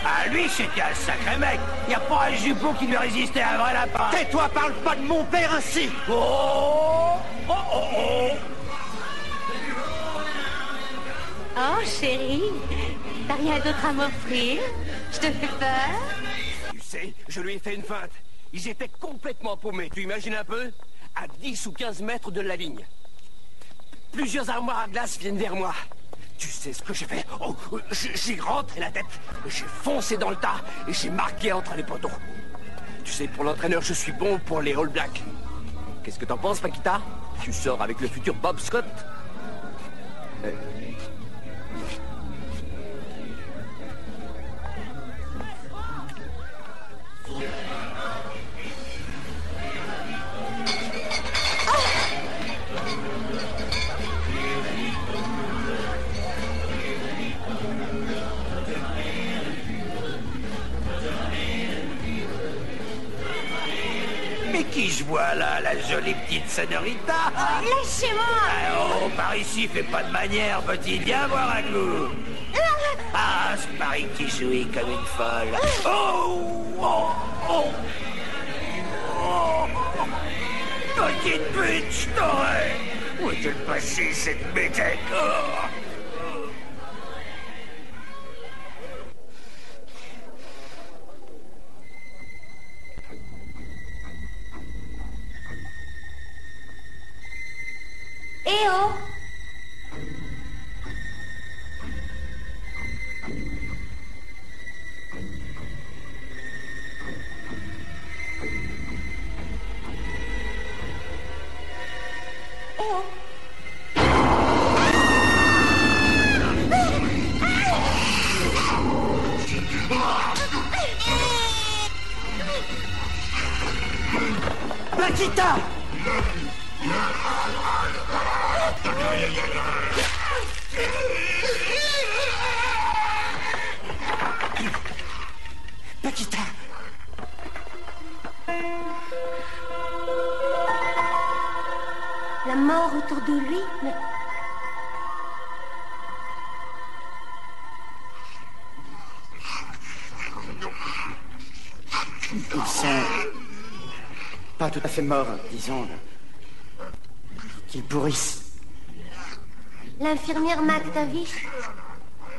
Speaker 15: Ah, lui, c'était un sacré mec. Y a pas un jupon qui lui résistait à un vrai lapin.
Speaker 6: Tais-toi, parle pas de mon père ainsi
Speaker 15: Oh Oh, oh, oh
Speaker 2: Oh, chérie, t'as rien d'autre à m'offrir? Je te fais peur?
Speaker 14: Tu sais, je lui ai fait une feinte. Ils étaient complètement paumés, tu imagines un peu? À 10 ou 15 mètres de la ligne. Plusieurs armoires à glace viennent vers moi. Tu sais ce que j'ai fait Oh, j- j'ai rentré la tête, j'ai foncé dans le tas et j'ai marqué entre les poteaux. Tu sais, pour l'entraîneur, je suis bon pour les All Blacks. Qu'est-ce que t'en penses, Paquita? Tu sors avec le futur Bob Scott? Euh,
Speaker 12: C'est qui je vois là, la jolie petite señorita
Speaker 2: Lâchez-moi
Speaker 12: Oh, par ici, fais pas de manière, petit. Viens voir un coup. Ah, ce Paris qui jouit comme une folle. Oh, oh, oh. Oh, petite pute, je t'aurais. Où est-elle passée, cette métèque oh.
Speaker 2: Eh oh Eh oh
Speaker 6: Paquita Paquita fait morts, disons. Qu'ils pourrissent.
Speaker 2: L'infirmière McTavish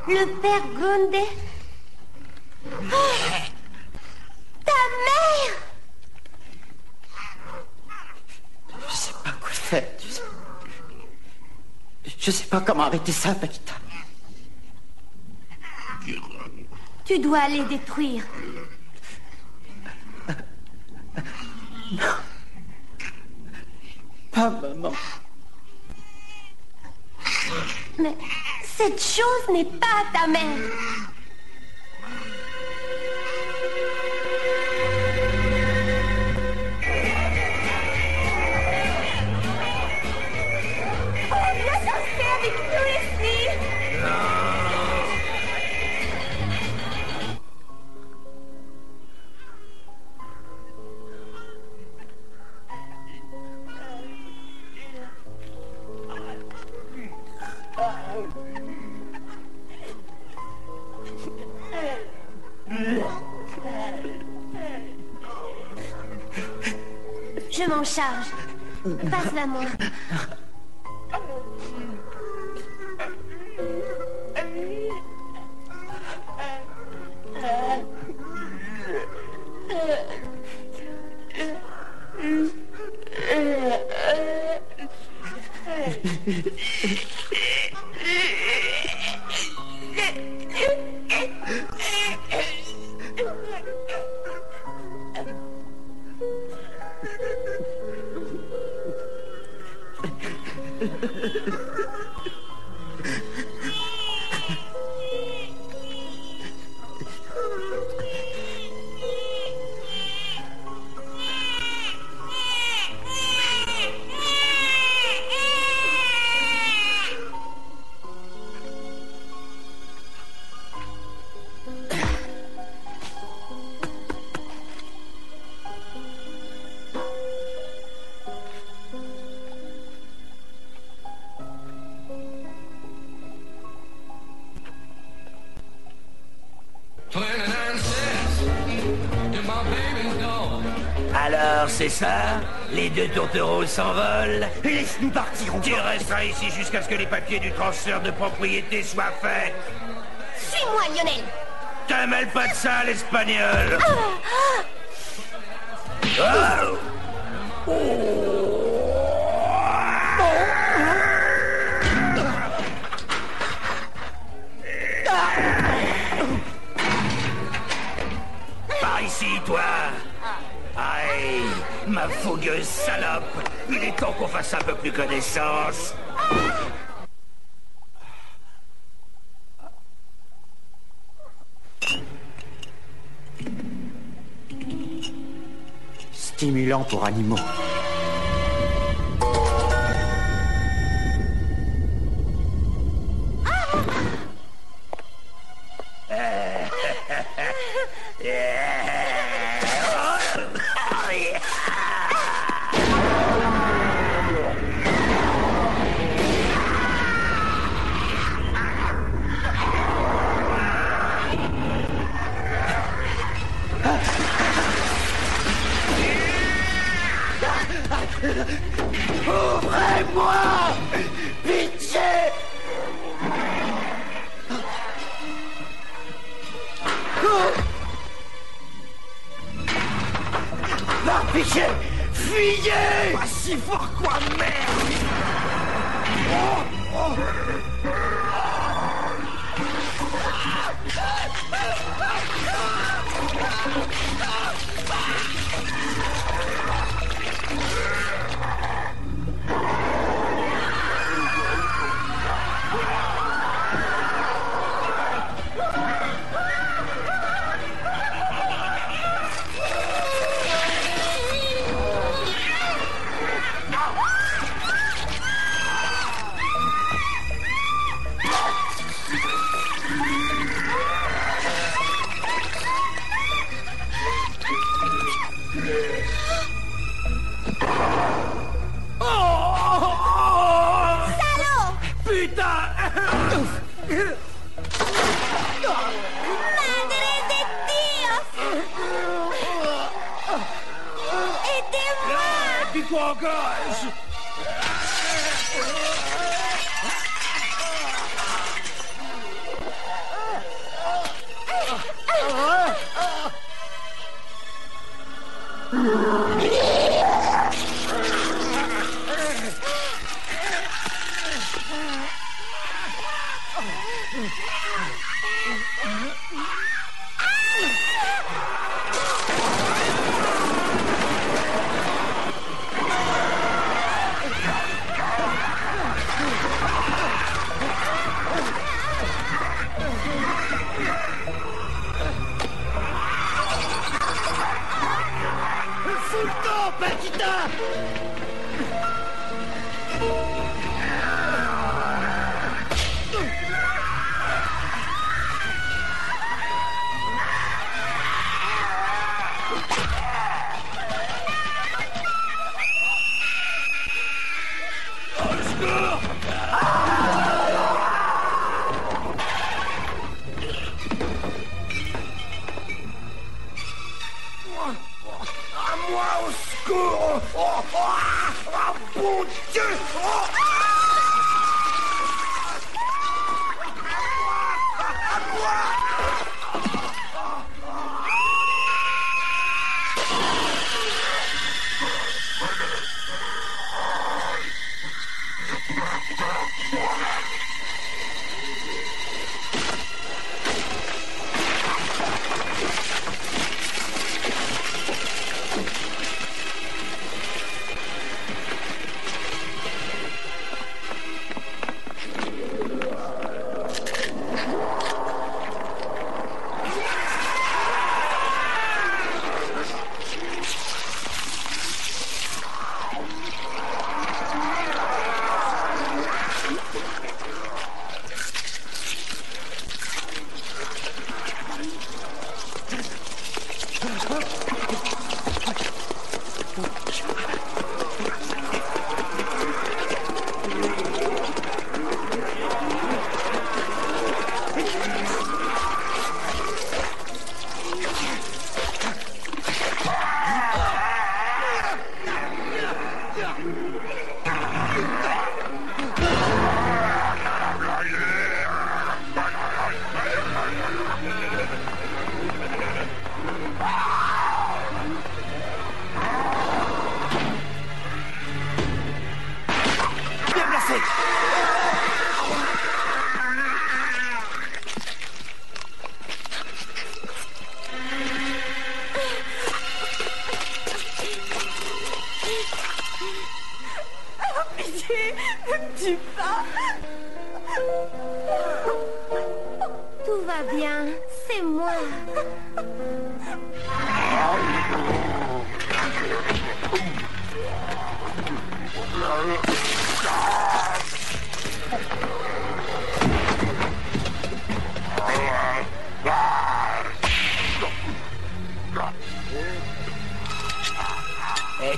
Speaker 2: Le père Grundy Oh Ta mère
Speaker 6: Je sais pas quoi faire. Je sais, je sais pas comment arrêter ça, Paquita.
Speaker 2: Tu dois les détruire.
Speaker 6: Pas maman.
Speaker 2: Mais cette chose n'est pas ta mère. Passe-la moi.
Speaker 12: Alors, c'est ça. Les deux tourtereaux s'envolent.
Speaker 6: Laisse-nous partir, on
Speaker 12: Tu resteras ici jusqu'à ce que les papiers du transfert de propriété soient faits.
Speaker 2: Suis-moi, Lionel.
Speaker 12: Mêle pas de ça, l'espagnol
Speaker 2: Ah,
Speaker 12: Oh. Par salope Il est temps qu'on fasse un peu plus connaissance
Speaker 6: Stimulant pour animaux.
Speaker 12: Mm.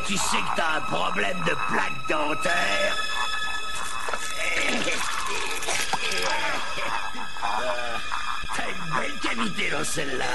Speaker 12: Tu sais que t'as un problème de plaque dentaire? Euh, t'as une belle cavité dans celle-là.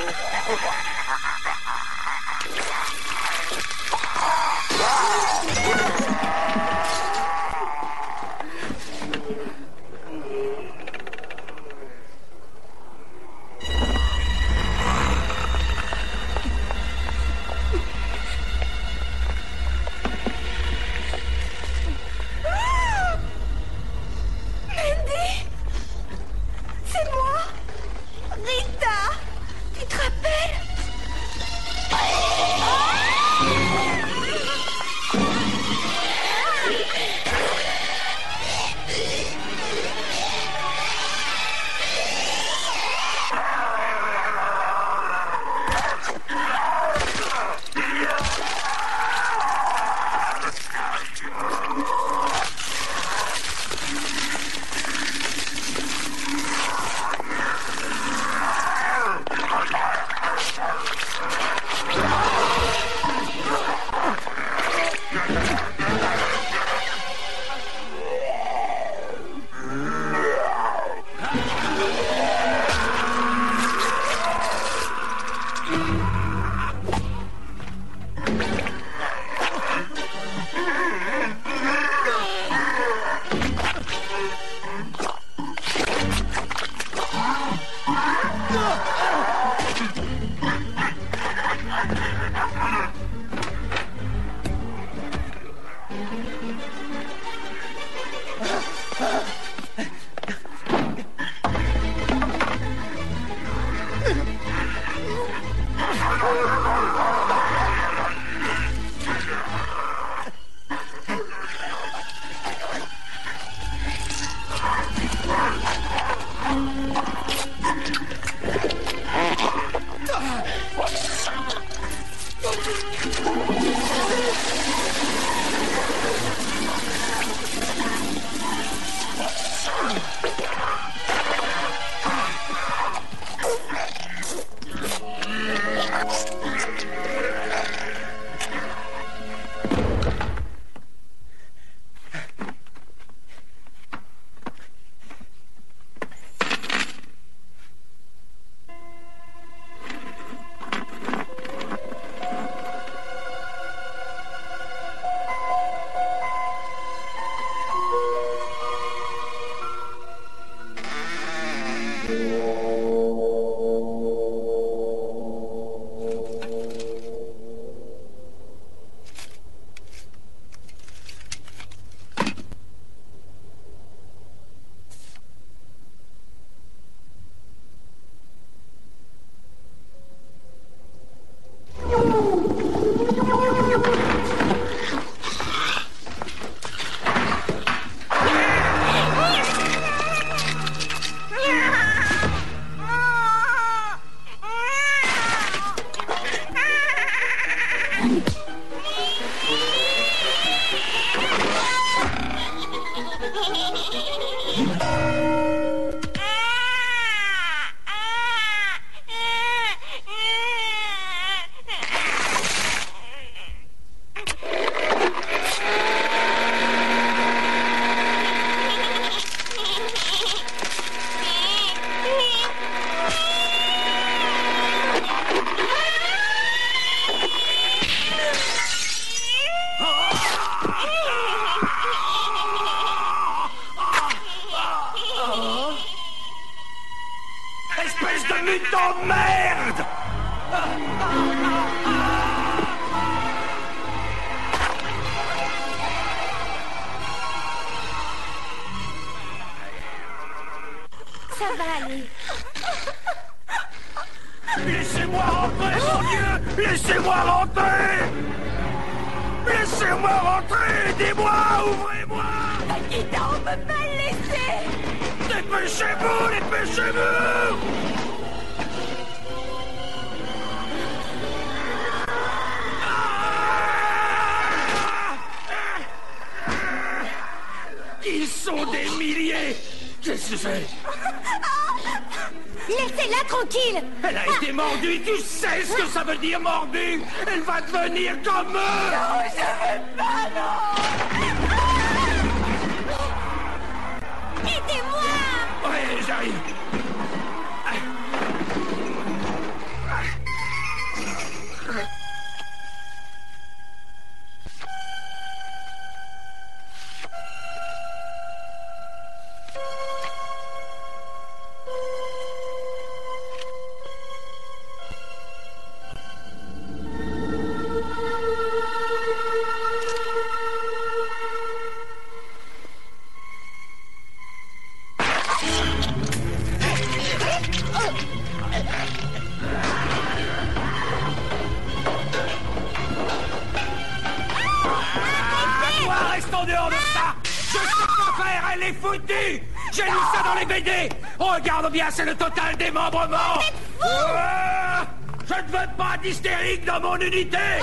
Speaker 10: Dans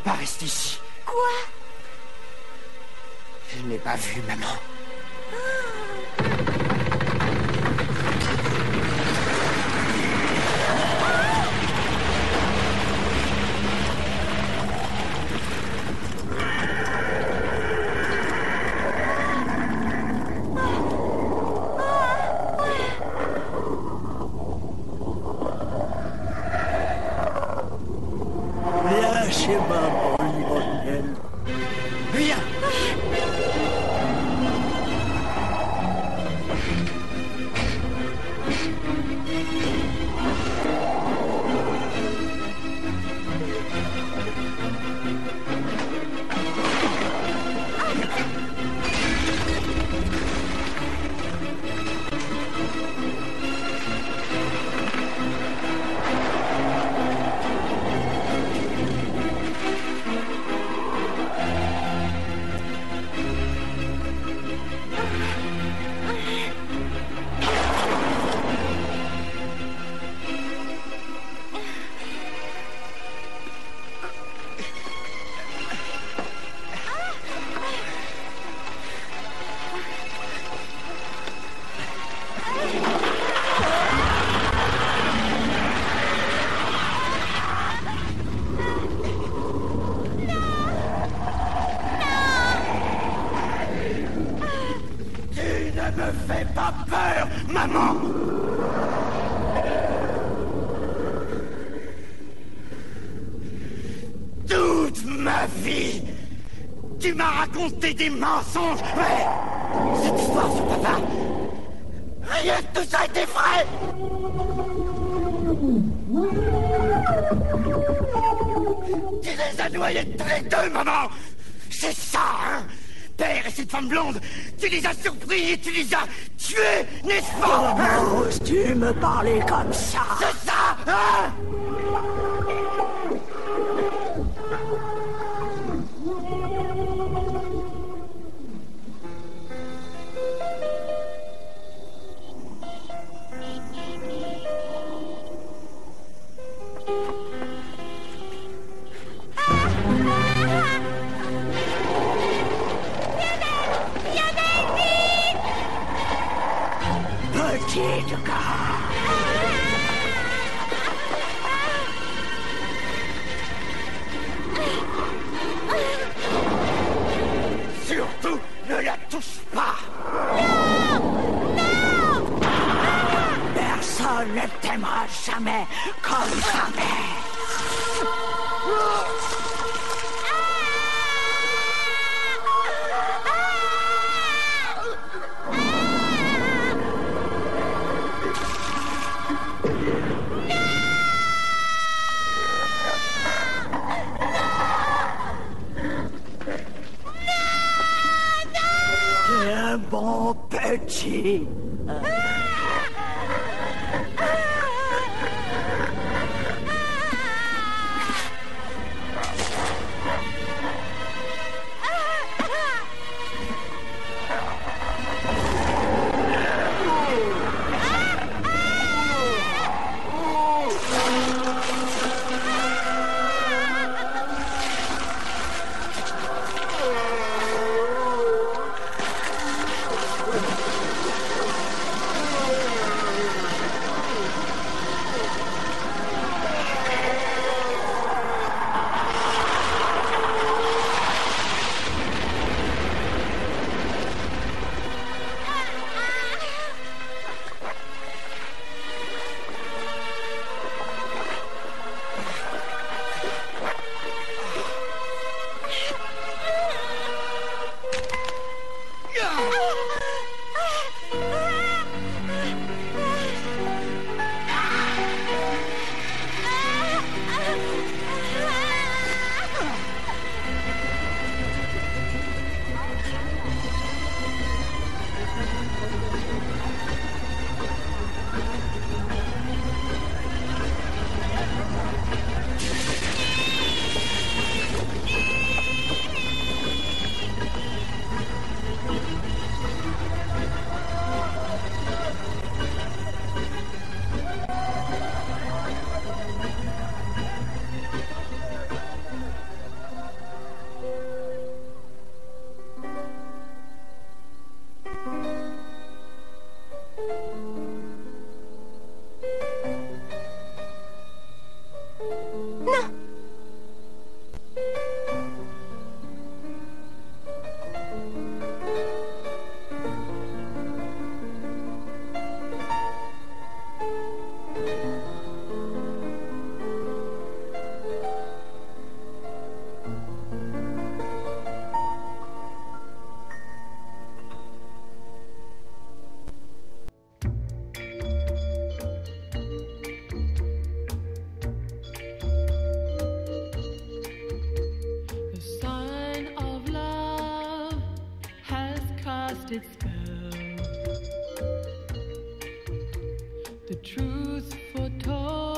Speaker 10: pas
Speaker 16: rester ici.
Speaker 2: Quoi?
Speaker 16: Je n'ai pas vu, maman.
Speaker 6: Des mensonges, ouais Cette histoire sur papa, rien de tout ça était vrai. Tu les as noyés tous les deux, maman. C'est ça, hein. Père et cette femme blonde, tu les as surpris tu les as tués, n'est-ce pas hein.
Speaker 8: Comment oses-tu me parler comme ça, Personne ne
Speaker 4: t'aimera jamais.
Speaker 17: the truth foretold.